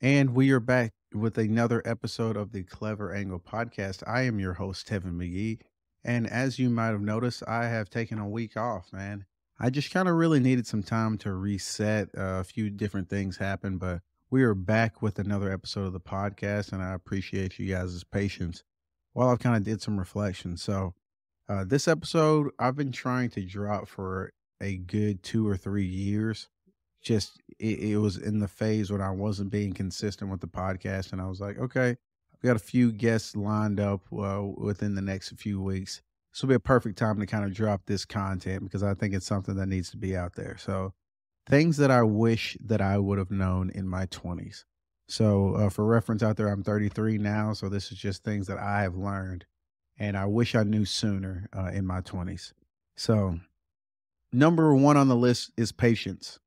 And we are back with another episode of the Clever Angle podcast. I am your host, Tevin McGee. And as you might have noticed, I have taken a week off, man. I just kind of really needed some time to reset. Uh, a few different things happened, but we are back with another episode of the podcast, and I appreciate you guys' patience while I've kind of did some reflection. So, uh, this episode I've been trying to drop for a good two or three years. Just it, it was in the phase when I wasn't being consistent with the podcast, and I was like, okay, I've got a few guests lined up uh, within the next few weeks. This will be a perfect time to kind of drop this content because I think it's something that needs to be out there. So, things that I wish that I would have known in my 20s. So, uh, for reference out there, I'm 33 now. So, this is just things that I have learned and I wish I knew sooner uh, in my 20s. So, number one on the list is patience.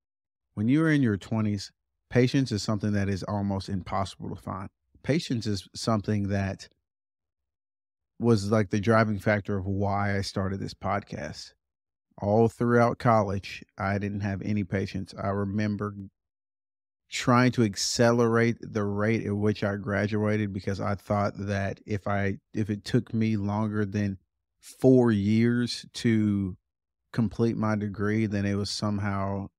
When you're in your 20s, patience is something that is almost impossible to find. Patience is something that was like the driving factor of why I started this podcast all throughout college, I didn't have any patience. I remember trying to accelerate the rate at which I graduated because I thought that if I if it took me longer than 4 years to complete my degree, then it was somehow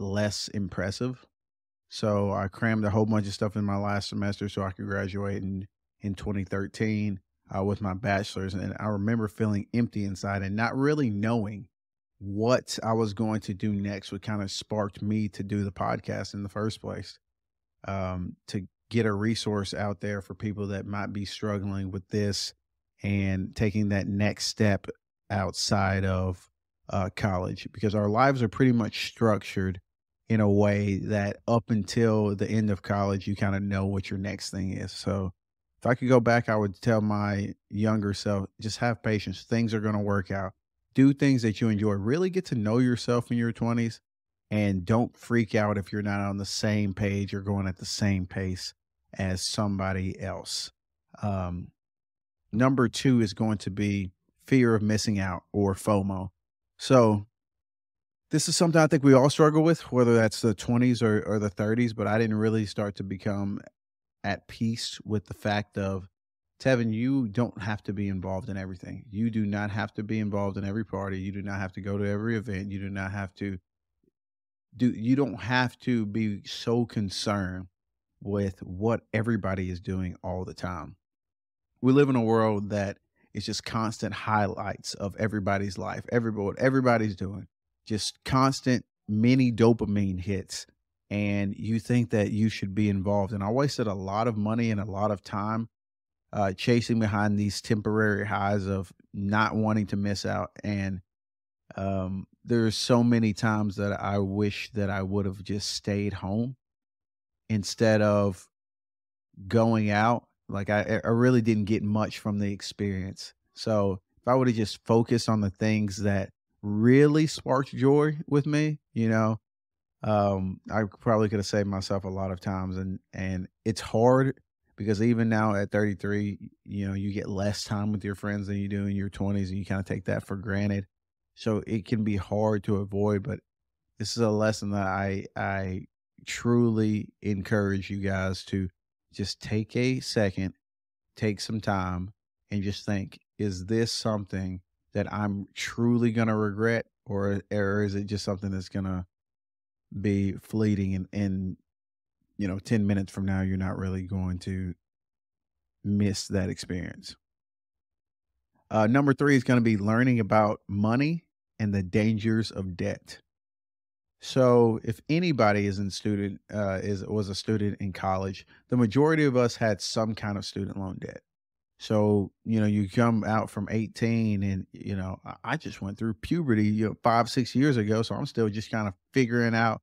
less impressive. So I crammed a whole bunch of stuff in my last semester so I could graduate in in 2013 uh, with my bachelor's, and I remember feeling empty inside and not really knowing what I was going to do next what kind of sparked me to do the podcast in the first place. Um, to get a resource out there for people that might be struggling with this and taking that next step outside of uh, college because our lives are pretty much structured in a way that up until the end of college, you kind of know what your next thing is. So if I could go back, I would tell my younger self, just have patience. Things are going to work out do things that you enjoy. Really get to know yourself in your 20s and don't freak out if you're not on the same page or going at the same pace as somebody else. Um, number two is going to be fear of missing out or FOMO. So, this is something I think we all struggle with, whether that's the 20s or, or the 30s, but I didn't really start to become at peace with the fact of Tevin, you don't have to be involved in everything. You do not have to be involved in every party. You do not have to go to every event. You do not have to do you don't have to be so concerned with what everybody is doing all the time. We live in a world that is just constant highlights of everybody's life, everybody what everybody's doing. Just constant mini dopamine hits and you think that you should be involved. And I wasted a lot of money and a lot of time uh, chasing behind these temporary highs of not wanting to miss out. And um, there's so many times that I wish that I would have just stayed home instead of going out. Like I, I really didn't get much from the experience. So if I would have just focused on the things that really sparked joy with me, you know, um, I probably could have saved myself a lot of times. And and it's hard because even now at 33, you know, you get less time with your friends than you do in your 20s and you kind of take that for granted. So it can be hard to avoid, but this is a lesson that I I truly encourage you guys to just take a second, take some time and just think, is this something that I'm truly going to regret or or is it just something that's going to be fleeting and and you know 10 minutes from now you're not really going to miss that experience? Uh, number three is going to be learning about money and the dangers of debt. So if anybody is in student uh, is was a student in college the majority of us had some kind of student loan debt so you know you come out from 18 and you know i just went through puberty you know five six years ago so i'm still just kind of figuring out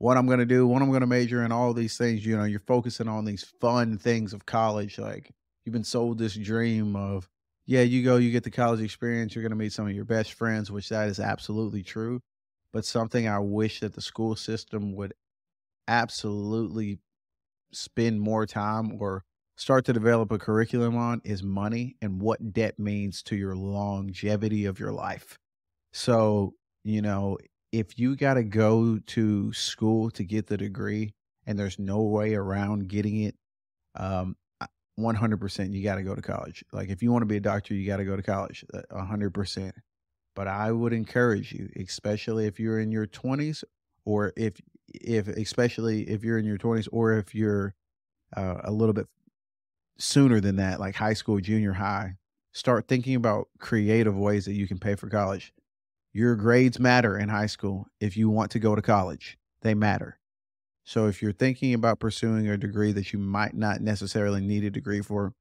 what I'm going to do, what I'm going to major in, all these things. You know, you're focusing on these fun things of college. Like you've been sold this dream of, yeah, you go, you get the college experience, you're going to meet some of your best friends, which that is absolutely true. But something I wish that the school system would absolutely spend more time or start to develop a curriculum on is money and what debt means to your longevity of your life. So, you know, if you got to go to school to get the degree and there's no way around getting it, um, 100% you got to go to college. Like if you want to be a doctor, you got to go to college, 100%. Uh, but I would encourage you, especially if you're in your 20s or if if especially if you're in your 20s or if you're uh, a little bit sooner than that, like high school, junior high, start thinking about creative ways that you can pay for college. Your grades matter in high school if you want to go to college. They matter. So if you're thinking about pursuing a degree that you might not necessarily need a degree for,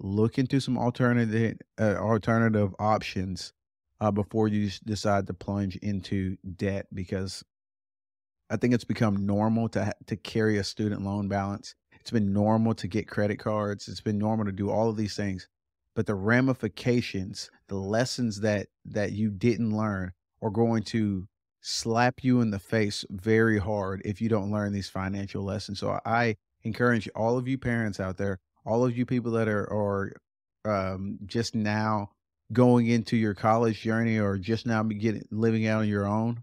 look into some alternative uh, alternative options uh, before you decide to plunge into debt because I think it's become normal to to carry a student loan balance. It's been normal to get credit cards. It's been normal to do all of these things, but the ramifications, the lessons that that you didn't learn, are going to slap you in the face very hard if you don't learn these financial lessons. So I encourage all of you parents out there, all of you people that are are um, just now going into your college journey or just now getting living out on your own,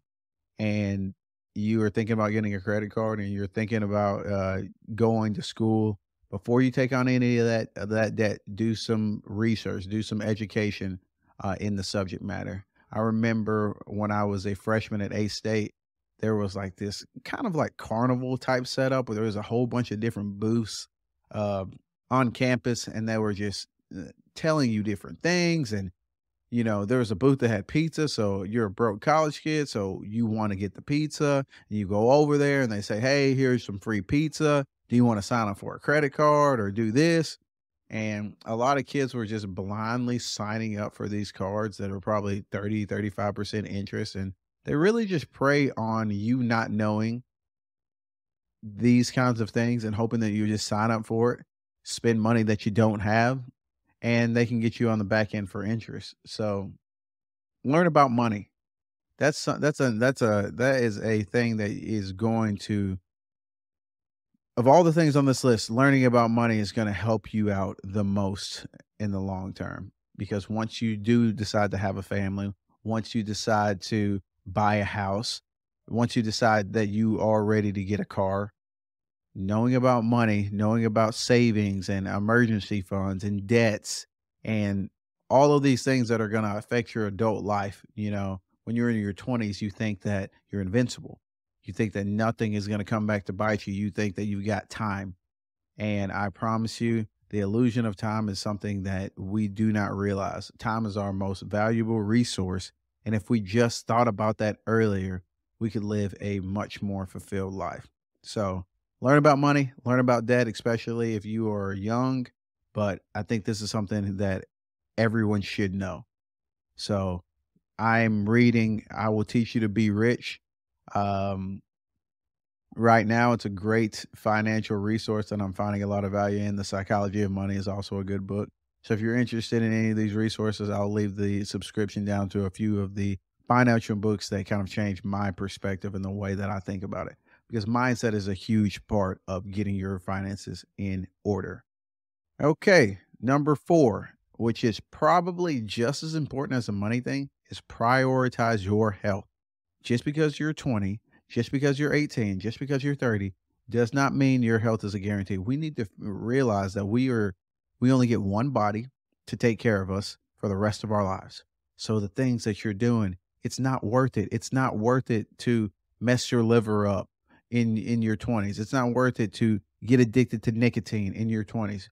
and you are thinking about getting a credit card and you're thinking about uh, going to school. Before you take on any of that of that debt, do some research, do some education uh, in the subject matter. I remember when I was a freshman at A State, there was like this kind of like carnival type setup where there was a whole bunch of different booths uh, on campus, and they were just uh, telling you different things. And you know, there was a booth that had pizza, so you're a broke college kid, so you want to get the pizza, and you go over there, and they say, "Hey, here's some free pizza. Do you want to sign up for a credit card or do this?" And a lot of kids were just blindly signing up for these cards that are probably 30, 35% interest. And they really just prey on you not knowing these kinds of things and hoping that you just sign up for it, spend money that you don't have, and they can get you on the back end for interest. So learn about money. That's that's a that's a that is a thing that is going to of all the things on this list, learning about money is going to help you out the most in the long term. Because once you do decide to have a family, once you decide to buy a house, once you decide that you are ready to get a car, knowing about money, knowing about savings and emergency funds and debts and all of these things that are going to affect your adult life, you know, when you're in your 20s, you think that you're invincible. You think that nothing is going to come back to bite you. You think that you've got time. And I promise you, the illusion of time is something that we do not realize. Time is our most valuable resource. And if we just thought about that earlier, we could live a much more fulfilled life. So learn about money, learn about debt, especially if you are young. But I think this is something that everyone should know. So I'm reading I Will Teach You to Be Rich um, right now, it's a great financial resource that I'm finding a lot of value in. The Psychology of Money is also a good book. So if you're interested in any of these resources, I'll leave the subscription down to a few of the financial books that kind of change my perspective and the way that I think about it. Because mindset is a huge part of getting your finances in order. Okay, number four, which is probably just as important as the money thing, is prioritize your health. Just because you're 20, just because you're 18, just because you're 30 does not mean your health is a guarantee. We need to realize that we are we only get one body to take care of us for the rest of our lives. So the things that you're doing, it's not worth it. It's not worth it to mess your liver up in in your 20s. It's not worth it to get addicted to nicotine in your 20s.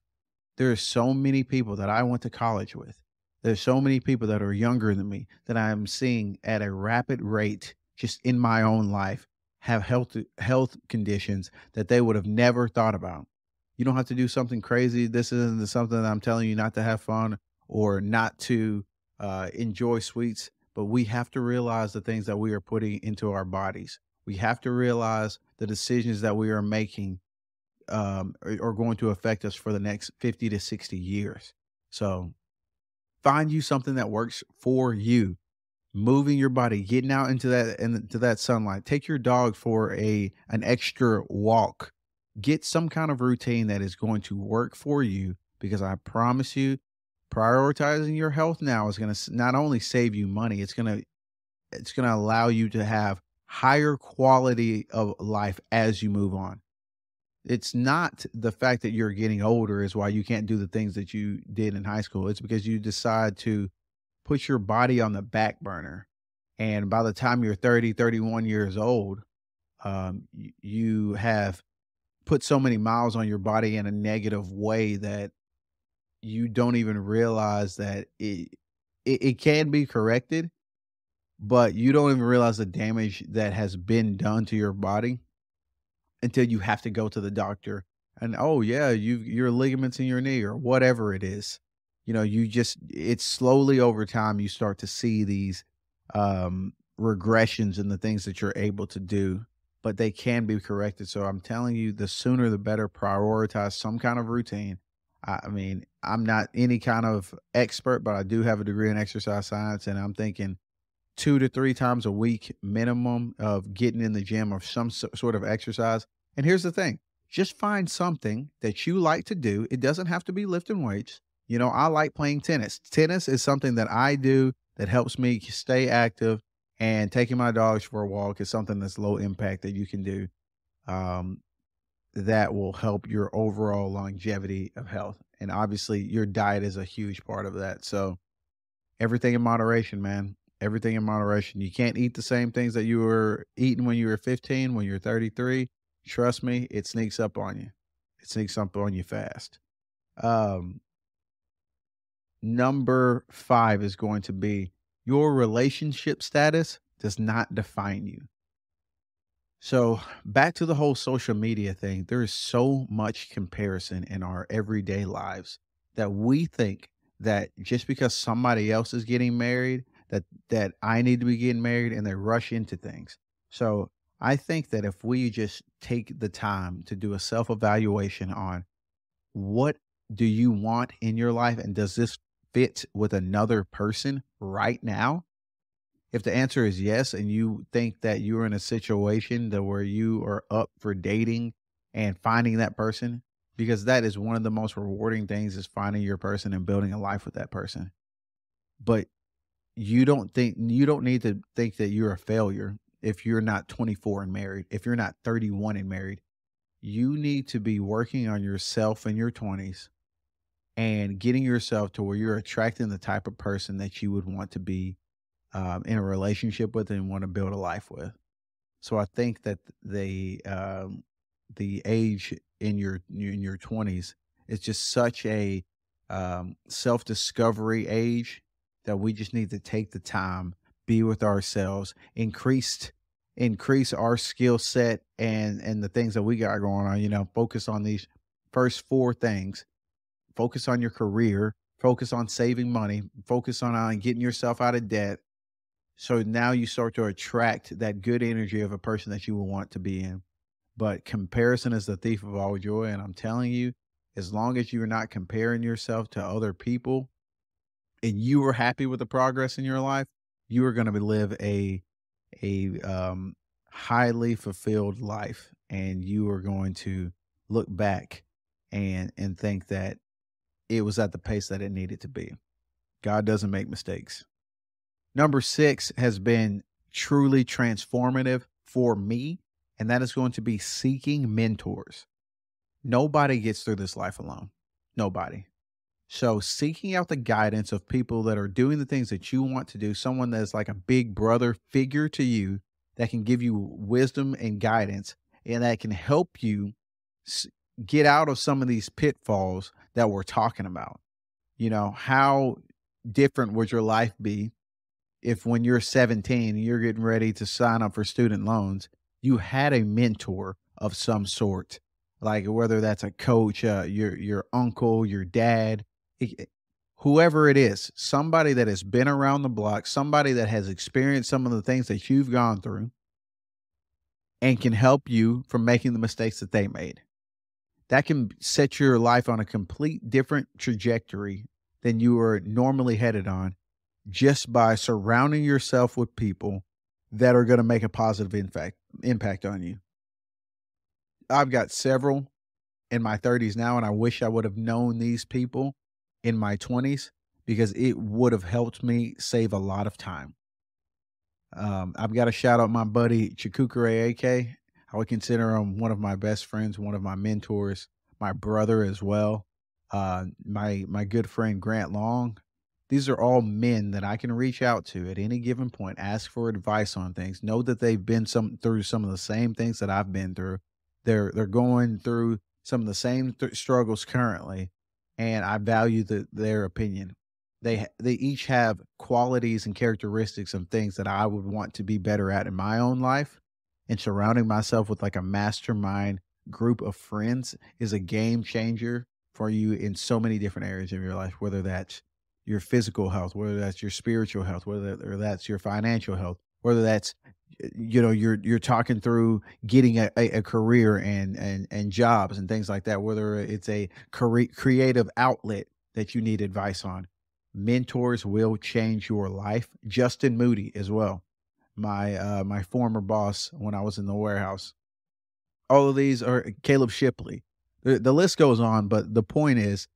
There are so many people that I went to college with. There's so many people that are younger than me that I'm seeing at a rapid rate just in my own life have health health conditions that they would have never thought about. You don't have to do something crazy. This isn't something that I'm telling you not to have fun or not to uh, enjoy sweets, but we have to realize the things that we are putting into our bodies. We have to realize the decisions that we are making um, are, are going to affect us for the next 50 to 60 years. So find you something that works for you moving your body, getting out into that into that sunlight. Take your dog for a an extra walk. Get some kind of routine that is going to work for you because I promise you prioritizing your health now is going to not only save you money, it's going to it's going to allow you to have higher quality of life as you move on. it's not the fact that you're getting older is why you can't do the things that you did in high school. It's because you decide to put your body on the back burner. And by the time you're 30, 31 years old, um, you have put so many miles on your body in a negative way that you don't even realize that it, it, it can be corrected, but you don't even realize the damage that has been done to your body until you have to go to the doctor and oh yeah you your ligaments in your knee or whatever it is. You know you just it's slowly over time you start to see these um regressions in the things that you're able to do but they can be corrected. So i'm telling you the sooner the better prioritize some kind of routine. I, I mean i'm not any kind of expert but i do have a degree in exercise science and i'm thinking two to three times a week minimum of getting in the gym or some sort of exercise. And here's the thing just find something that you like to do. It doesn't have to be lifting weights. You know, I like playing tennis. Tennis is something that I do that helps me stay active, and taking my dogs for a walk is something that's low impact that you can do um, that will help your overall longevity of health. And obviously, your diet is a huge part of that. So, everything in moderation, man everything in moderation. You can't eat the same things that you were eating when you were 15, when you're 33. Trust me, it sneaks up on you. It sneaks up on you fast. Um, number five is going to be your relationship status does not define you. So, back to the whole social media thing, there is so much comparison in our everyday lives that we think that just because somebody else is getting married, that that I need to be getting married and they rush into things. So I think that if we just take the time to do a self evaluation on what do you want in your life and does this fit with another person right now? If the answer is yes, and you think that you're in a situation that where you are up for dating and finding that person, because that is one of the most rewarding things is finding your person and building a life with that person. But you don't think you don't need to think that you're a failure if you're not 24 and married, if you're not 31 and married. You need to be working on yourself in your 20s and getting yourself to where you're attracting the type of person that you would want to be um, in a relationship with and want to build a life with. So I think that the um, the age in your in your 20s is just such a um, self discovery age that we just need to take the time, be with ourselves, increased increase our skill set and and the things that we got going on, you know, focus on these first four things. Focus on your career, focus on saving money, focus on uh, getting yourself out of debt. So now you start to attract that good energy of a person that you will want to be in. But comparison is the thief of all joy. And I'm telling you, as long as you're not comparing yourself to other people, and you were happy with the progress in your life, you are going to live a a um, highly fulfilled life, and you are going to look back and and think that it was at the pace that it needed to be. God doesn't make mistakes. Number six has been truly transformative for me, and that is going to be seeking mentors. Nobody gets through this life alone. Nobody. So, seeking out the guidance of people that are doing the things that you want to do, someone that's like a big brother figure to you that can give you wisdom and guidance and that can help you get out of some of these pitfalls that we're talking about. You know, how different would your life be if when you're 17 you're getting ready to sign up for student loans, you had a mentor of some sort, like whether that's a coach, uh, your your uncle, your dad, whoever it is, somebody that has been around the block, somebody that has experienced some of the things that you've gone through and can help you from making the mistakes that they made. That can set your life on a complete different trajectory than you are normally headed on just by surrounding yourself with people that are going to make a positive impact impact on you. I've got several in my 30s now and I wish I would have known these people in my 20s because it would have helped me save a lot of time. Um, I've got to shout out my buddy Chikukure AK. I would consider him one of my best friends, one of my mentors, my brother as well. Uh, my my good friend Grant Long. These are all men that I can reach out to at any given point, ask for advice on things, know that they've been some through some of the same things that I've been through. They're they're going through some of the same th- struggles currently, and I value the, their opinion. They they each have qualities and characteristics and things that I would want to be better at in my own life, and surrounding myself with like a mastermind group of friends is a game changer for you in so many different areas of your life, whether that's your physical health, whether that's your spiritual health, whether that's your financial health, whether that's you know you're you're talking through getting a, a, career and and and jobs and things like that whether it's a cre- creative outlet that you need advice on. Mentors will change your life. Justin moody as well my uh my former boss when i was in the warehouse. All of these are caleb shipley. The, the list goes on but the point is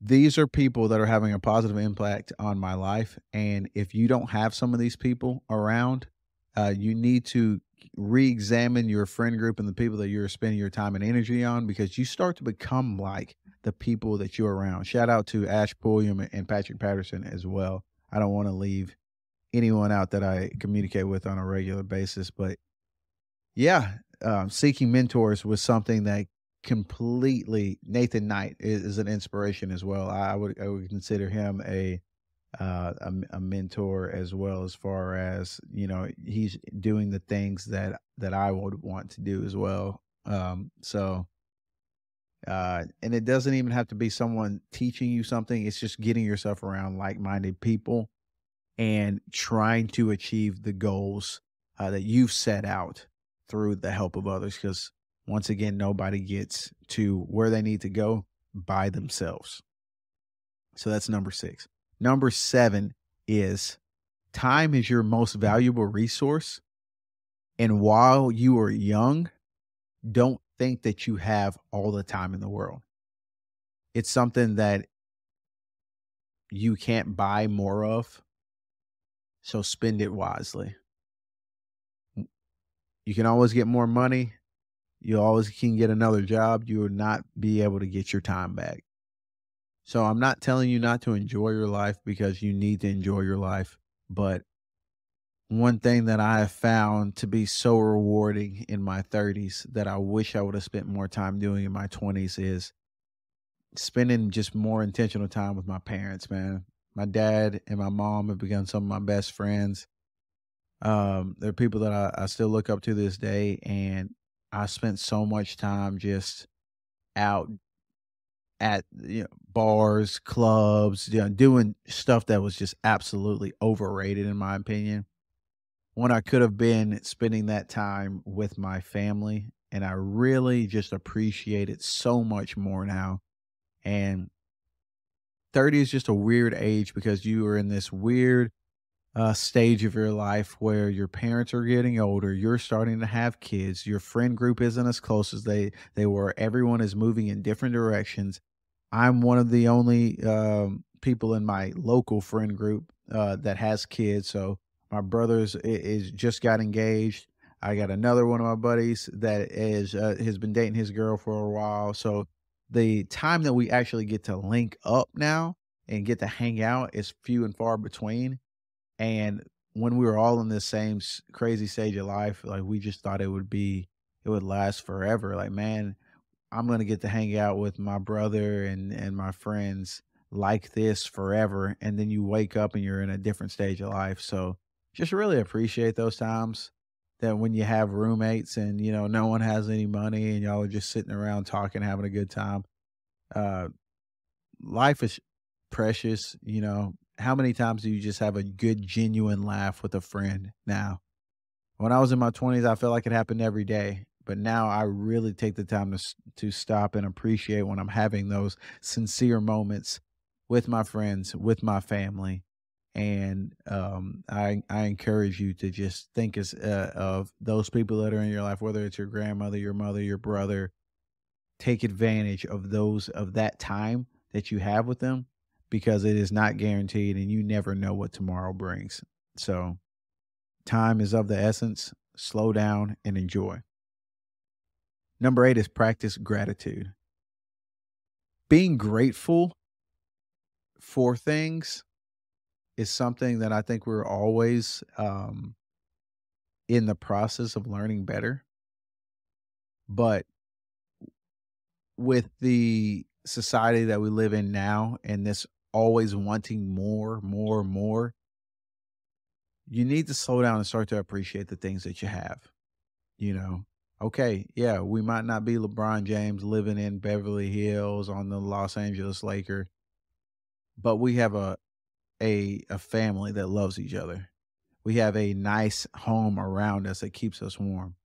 these are people that are having a positive impact on my life and if you don't have some of these people around uh, you need to re-examine your friend group and the people that you're spending your time and energy on because you start to become like the people that you're around. Shout out to Ash Pulliam and Patrick Patterson as well. I don't want to leave anyone out that I communicate with on a regular basis, but yeah, um, seeking mentors was something that completely Nathan Knight is, is, an inspiration as well. I would I would consider him a uh, a, a, mentor as well as far as you know he's doing the things that that I would want to do as well. Um, so, uh, and it doesn't even have to be someone teaching you something. It's just getting yourself around like-minded people and trying to achieve the goals uh, that you've set out through the help of others. Because once again, nobody gets to where they need to go by themselves. So that's number six. Number seven is time is your most mm-hmm. valuable resource. And while you are young, don't think that you have all the time in the world. It's something that you can't buy more of. So spend it wisely. You can always get more money. You always can get another job. You will not be able to get your time back. So I'm not telling you not to enjoy your life because you need to enjoy your life. But one thing that I have found to be so rewarding in my 30s that I wish I would have spent more time doing in my 20s is spending just more intentional time with my parents, man. My dad and my mom have become some of my best friends. Um, they're people that I, I still look up to this day, and I spent so much time just out at you know, bars, clubs, you know, doing stuff that was just absolutely overrated in my opinion. When I could have been spending that time with my family, and I really just appreciate it so much more now. And 30 is just a weird age because you are in this weird uh, stage of your life where your parents are getting older, you're starting to have kids, your friend group isn't as close as they they were. Everyone is moving in different directions. I'm one of the only um, people in my local friend group uh, that has kids. So my brother's is, just got engaged. I got another one of my buddies that is uh, has been dating his girl for a while. So the time that we actually get to link up now and get to hang out is few and far between. And when we were all in the same crazy stage of life, like we just thought it would be, it would last forever. Like, man, I'm to get to hang out with my brother and, and my friends like this forever. And then you wake up and you're in a different stage of life. So just really appreciate those times that when you have roommates and, you know, no one has any money and y'all are just sitting around talking, having a good time. Uh, life is precious, you know, how many times do you just have a good, genuine laugh with a friend now? When I was in my 20s, I felt like it happened every day. But now I really take the time to, to stop and appreciate when I'm having those sincere moments with my friends, with my family. And um, I, I encourage you to just think as, uh, of those people that are in your life, whether it's your grandmother, your mother, your brother. Take advantage of those of that time that you have with them because it is not guaranteed and you never know what tomorrow brings. So, time is of the essence. Slow down and enjoy. Number eight is practice gratitude. Being grateful for things is something that I think we're always um, in the process of learning better. But with the society that we live in now and this always wanting more, more, more, you need to slow down and start to appreciate the things that you have. You know, okay, yeah, we might not be LeBron James living in Beverly Hills on the Los Angeles Laker, but we have a a a family that loves each other. We have a nice home around us that keeps us warm.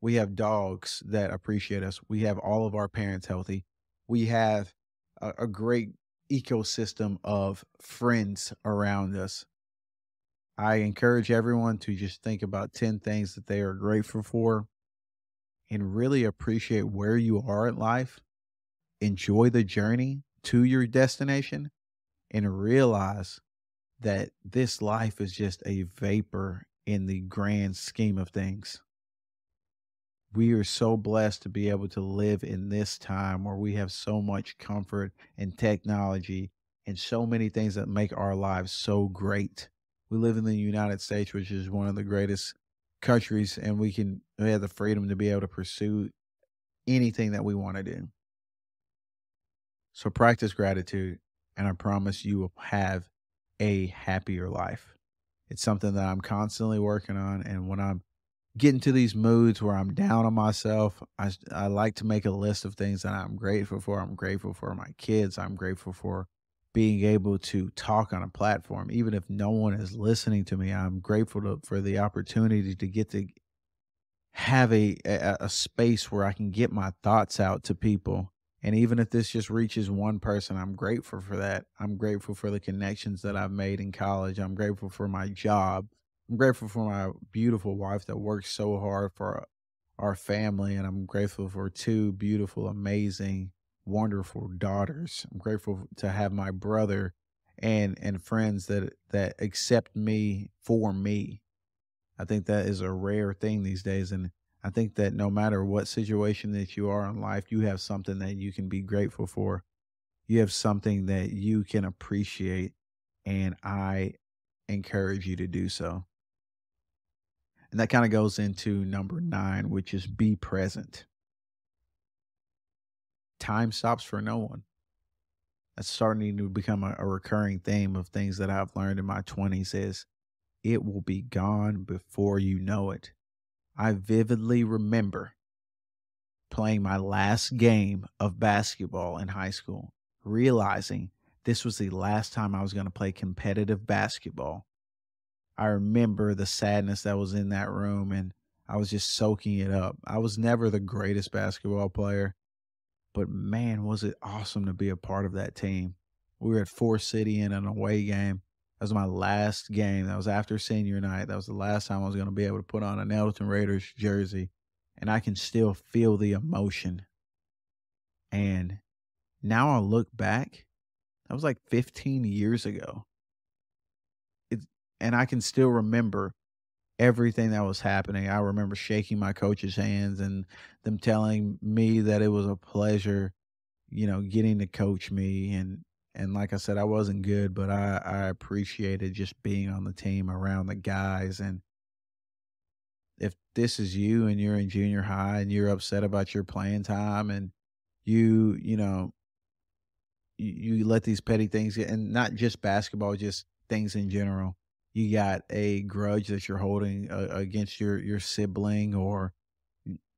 We have dogs that appreciate us. We have all of our parents healthy. We have a, a great ecosystem of friends around us. I encourage everyone to just think about 10 things that they are grateful for and really appreciate where you are in life. Enjoy the journey to your destination and realize that this life is just a vapor in the grand scheme of things. We are so blessed to be able to live in this time where we have so much comfort and technology and so many things that make our lives so great. We live in the United States, which is one of the greatest countries, and we can we have the freedom to be able to pursue anything that we want to do. So practice gratitude, and I promise you will have a happier life. It's something that I'm constantly working on. And when I'm getting to these moods where I'm down on myself, I, I like to make a list of things that I'm grateful for. I'm grateful for my kids. I'm grateful for being able to talk on a platform, even if no one is listening to me. I'm grateful to, for the opportunity to get to have a, a, a space where I can get my thoughts out to people and even if this just reaches one person, I'm grateful for that. I'm grateful for the connections that I've made in college. I'm grateful for my job. I'm grateful for my beautiful wife that works so hard for our family. And I'm grateful for two beautiful, amazing, wonderful daughters. I'm grateful to have my brother and and friends that that accept me for me. I think that is a rare thing these days. And I think that no matter what situation that you are in life, you have something that you can be grateful for. You have something that you can appreciate. And I encourage you to do so. And that kind of goes into number nine, which is be present. Time stops for no one. That's starting to become a, a recurring theme of things that I've learned in my 20s is it will be gone before you know it. I vividly remember playing my last game of basketball in high school, realizing this was the last time I was going to play competitive basketball. I remember the sadness that was in that room and I was just soaking it up. I was never the greatest basketball player, but man, was it awesome to be a part of that team. We were at Forest City in an away game that was my last game. That was after senior night. That was the last time I was going to be able to put on an Elton Raiders jersey. And I can still feel the emotion. And now I look back, that was like 15 years ago. And I can still remember everything that was happening. I remember shaking my coach's hands and them telling me that it was a pleasure, you know, getting to coach me and and like I said, I wasn't good, but I, I appreciated just being on the team around the guys. And if this is you and you're in junior high and you're upset about your playing time and you, you know, you, you let these petty things get, and not just basketball, just things in general. You got a grudge that you're holding uh, against your your sibling, or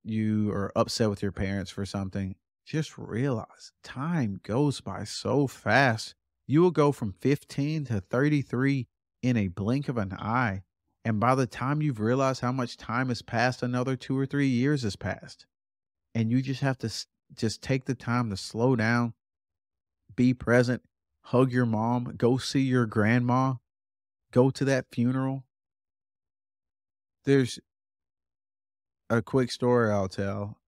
you are upset with your parents for something just realize time goes by so fast. You will go from 15 to 33 in a blink of an eye. And by the time you've realized how much time has passed, another two or three years has passed. And you just have to just take the time to slow down, be present, hug your mom, go see your grandma, go to that funeral. There's a quick story I'll tell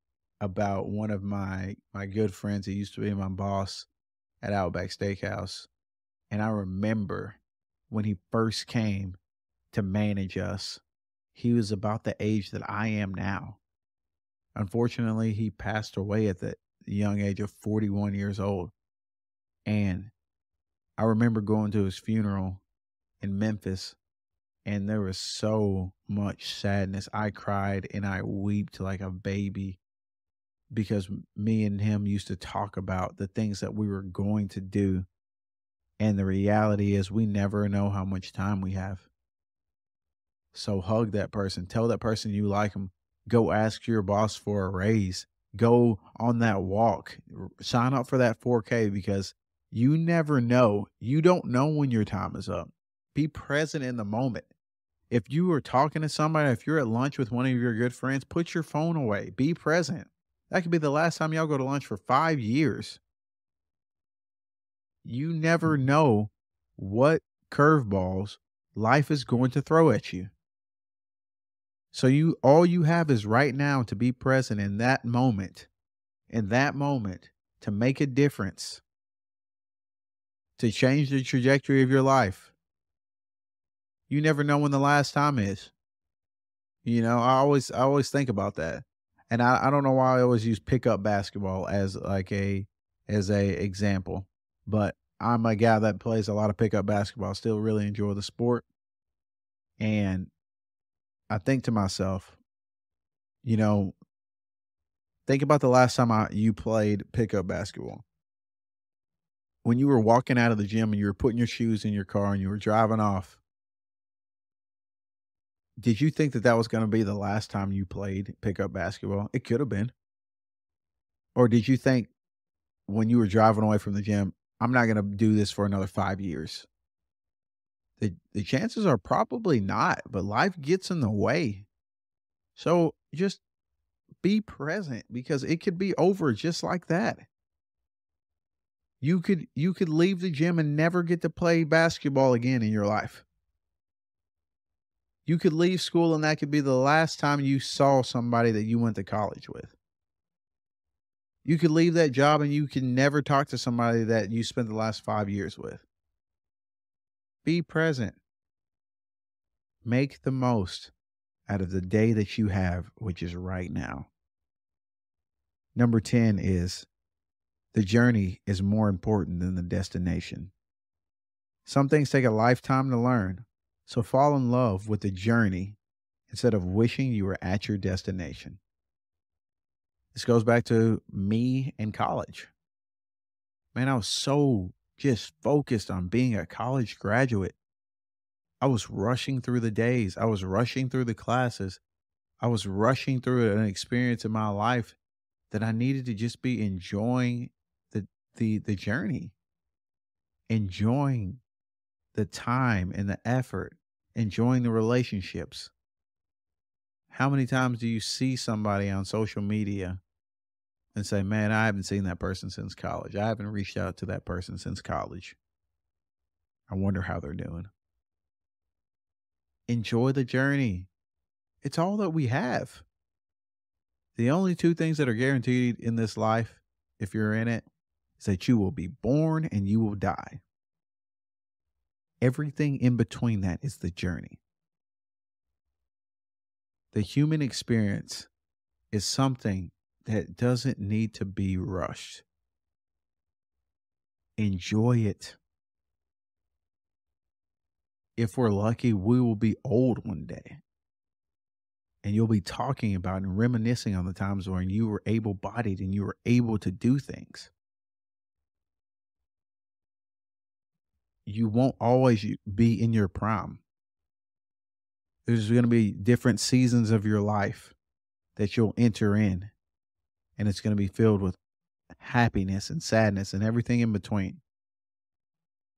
about one of my my good friends He used to be my boss at Outback Steakhouse. And I remember when he first came to manage us, he was about the age that I am now. Unfortunately, he passed away at the young age of 41 years old. And I remember going to his funeral in Memphis, and there was so much sadness. I cried and I wept like a baby because me and him used to talk about the things that we were going to do. And the reality is, we never know how much time we have. So hug that person. Tell that person you like them. Go ask your boss for a raise. Go on that walk. Sign up for that 4K because you never know. You don't know when your time is up. Be present in the moment. If you are talking to somebody, if you're at lunch with one of your good friends, put your phone away. Be present. That could be the last time y'all go to lunch for five years. You never mm. know what curveballs life is going to throw at you. So you all you have is right now to be present in that moment. In that moment to make a difference. To change the trajectory of your life. You never know when the last time is. You know, I always I always think about that. And I, I don't know why I always use pickup basketball as like a as a example. But I'm a guy that plays a lot of pickup basketball. Still really enjoy the sport. And I think to myself, you know, think about the last time I, you played pickup basketball. When you were walking out of the gym and you were putting your shoes in your car and you were driving off, did you think that that was going to be the last time you played pickup basketball? It could have been. Or did you think when you were driving away from the gym, I'm not going to do this for another five years? The the chances are probably not, but life gets in the way. So just be present because it could be over just like that. You could you could leave the gym and never get to play basketball again in your life. You could leave school and that could be the last time you saw somebody that you went to college with. You could leave that job and you can never talk to somebody that you spent the last 5 years with. Be present. Make the most out of the day that you have, which is right now. Number 10 is the journey is more important than the destination. Some things take a lifetime to learn, so fall in love with the journey instead of wishing you were at your destination. This goes back to me in college. Man, I was so just focused on being a college graduate. I was rushing through the days, I was rushing through the classes, I was rushing through an experience in my life that I needed to just be enjoying the the the journey, enjoying the time and the effort, enjoying the relationships. How many times do you see somebody on social media and say, man, I haven't seen that person since college. I haven't reached out to that person since college. I wonder how they're doing. Enjoy the journey. It's all that we have. The only two things that are guaranteed in this life, if you're in it, is that you will be born and you will die. Everything in between that is the journey. The human experience is something that doesn't need to be rushed. Enjoy it. If we're lucky, we will be old one day. And you'll be talking about and reminiscing on the times when you were able bodied and you were able to do things. You won't always be in your prime. There's going to be different seasons of your life that you'll enter in and it's going to be filled with happiness and sadness and everything in between.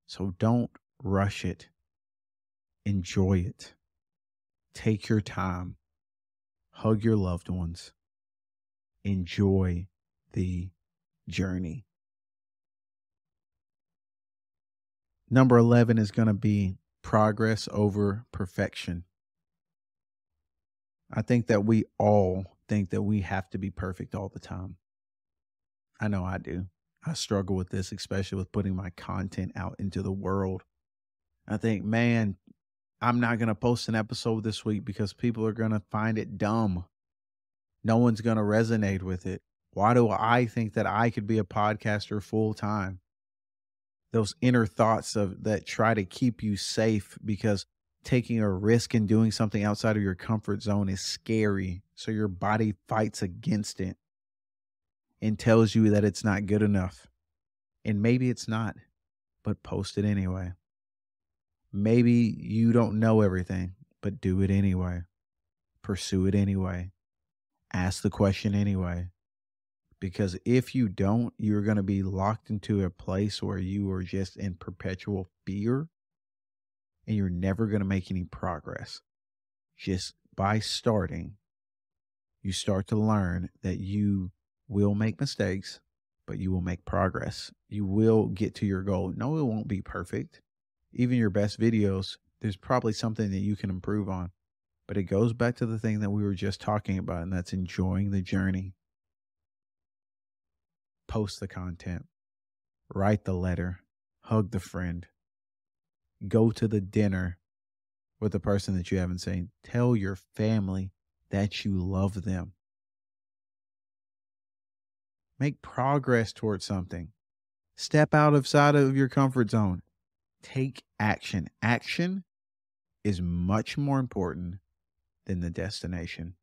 So don't rush it. Enjoy it. Take your time. Hug your loved ones. Enjoy the journey. Number 11 is going to be progress over perfection. I think that we all think that we have to be perfect all the time. I know I do. I struggle with this, especially with putting my content out into the world. I think, man, I'm not going to post an episode this week because people are going to find it dumb. No one's going to resonate with it. Why do I think that I could be a podcaster full time? Those inner thoughts of that try to keep you safe because taking a risk and doing something outside of your comfort zone is scary. So your body fights against it and tells you that it's not good enough. And maybe it's not, but post it anyway. Maybe you don't know everything, but do it anyway. Pursue it anyway. Ask the question anyway. Because if you don't, you're going to be locked into a place where you are just in perpetual fear and you're never going to make any progress. Just by starting, you start to learn that you will make mistakes, but you will make progress. You will get to your goal. No, it won't be perfect. Even your best videos, there's probably something that you can improve on. But it goes back to the thing that we were just talking about, and that's enjoying the journey. Post the content, write the letter, hug the friend, go to the dinner with the person that you haven't seen. Tell your family that you love them. Make progress towards something. Step out of side of your comfort zone. Take action. Action is much more important than the destination.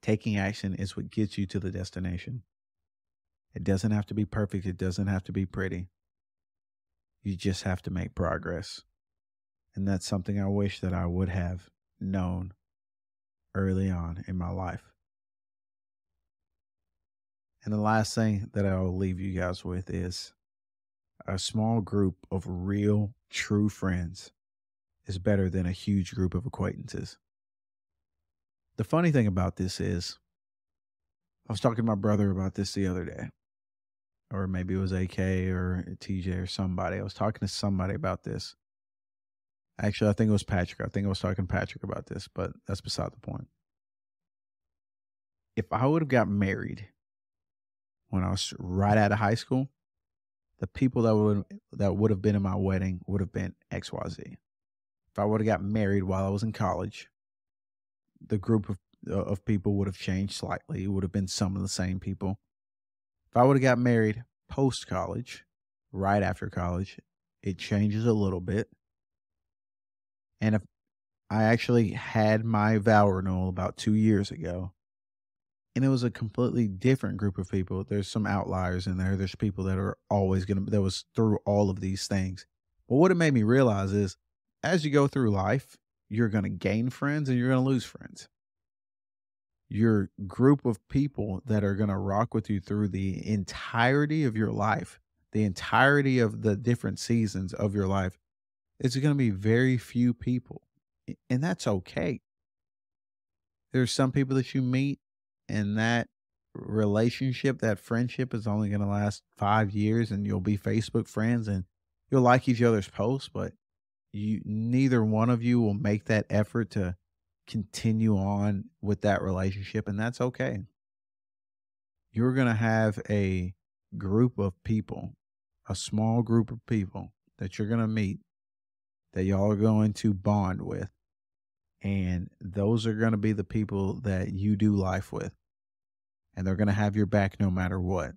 Taking action is what gets you to the destination. It doesn't have to be perfect. It doesn't have to be pretty. You just have to make progress. And that's something I wish that I would have known early on in my life. And the last thing that I'll leave you guys with is a small group of real, true friends is better than a huge group of acquaintances. The funny thing about this is, I was talking to my brother about this the other day or maybe it was AK or TJ or somebody. I was talking to somebody about this. Actually, I think it was Patrick. I think I was talking to Patrick about this, but that's beside the point. If I would have got married when I was right out of high school, the people that would that would have been in my wedding would have been XYZ. If I would have got married while I was in college, the group of uh, of people would have changed slightly. It would have been some of the same people. If I would have got married post college, right after college, it changes a little bit. And if I actually had my vow renewal about two years ago, and it was a completely different group of people. There's some outliers in there. There's people that are always to, that was through all of these things. But what it made me realize is as you go through life, you're to gain friends and you're to lose friends your group of people that are going to rock with you through the entirety of your life, the entirety of the different seasons of your life, it's going to be very few people. And that's okay. There's some people that you meet, and that relationship, that friendship is only going to last five years, and you'll be Facebook friends and you'll like each other's posts, but you neither one of you will make that effort to continue on with that relationship, and that's okay. You're going to have a group of people, a small group of people that you're going to meet that y'all are going to bond with. And those are going to be the people that you do life with. And they're going to have your back no matter what.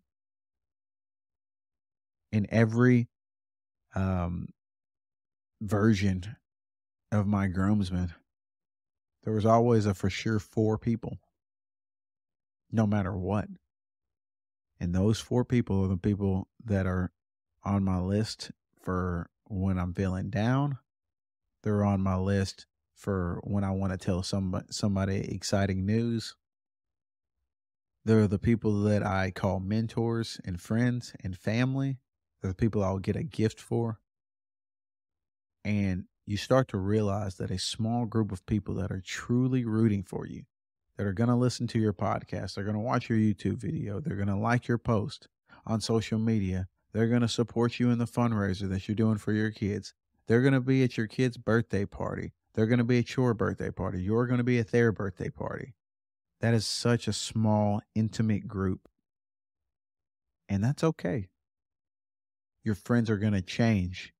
In every um, version of my groomsmen, there was always a for sure four people, no matter what. And those four people are the people that are on my list for when I'm feeling down. They're on my list for when I want to tell somebody, somebody exciting news. They're the people that I call mentors and friends and family. They're the people I'll get a gift for. And you start to realize that a small group of people that are truly rooting for you, that are going to listen to your podcast, they're going to watch your YouTube video, they're going to like your post on social media, they're going to support you in the fundraiser that you're doing for your kids. They're going to be at your kid's birthday party. They're going to be at your birthday party. You're going to be at their birthday party. That is such a small, intimate group. And that's okay. Your friends are going to change.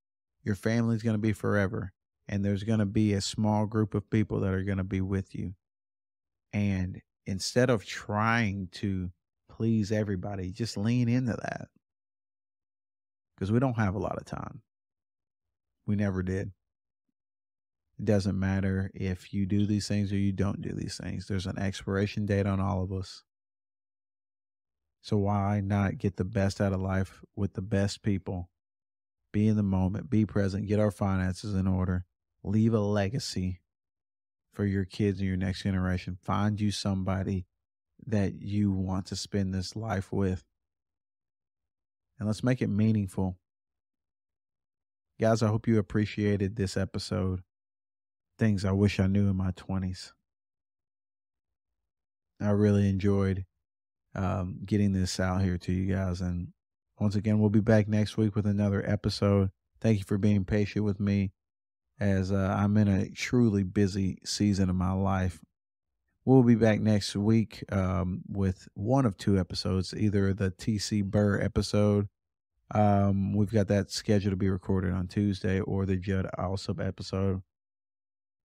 Your family's going to be forever and there's going to be a small group of people that are going to be with you. And instead of trying to please everybody, just lean into that. Because we don't have a lot of time. We never did. It doesn't matter if you do these things or you don't do these things. There's an expiration date on all of us. So why not get the best out of life with the best people? Be in the moment, be present, get our finances in order, leave a legacy for your kids and your next generation. Find you somebody that you want to spend this life with. And let's make it meaningful. Guys, I hope you appreciated this episode. Things I wish I knew in my 20s. I really enjoyed um, getting this out here to you guys. And once again, we'll be back next week with another episode. Thank you for being patient with me as uh, I'm in a truly busy season of my life. We'll be back next week um, with one of two episodes, either the TC Burr episode. Um, we've got that scheduled to be recorded on Tuesday, or the Judd Alsop episode.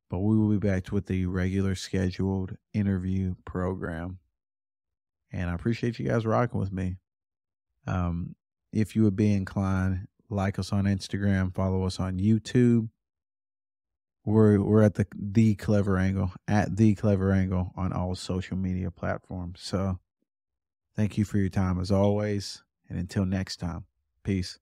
But we will be back with the regular scheduled interview program. And I appreciate you guys rocking with me. Um, if you would be inclined, like us on Instagram, follow us on YouTube. We're we're at the the clever angle at the clever angle on all social media platforms. So thank you for your time as always. And until next time, peace.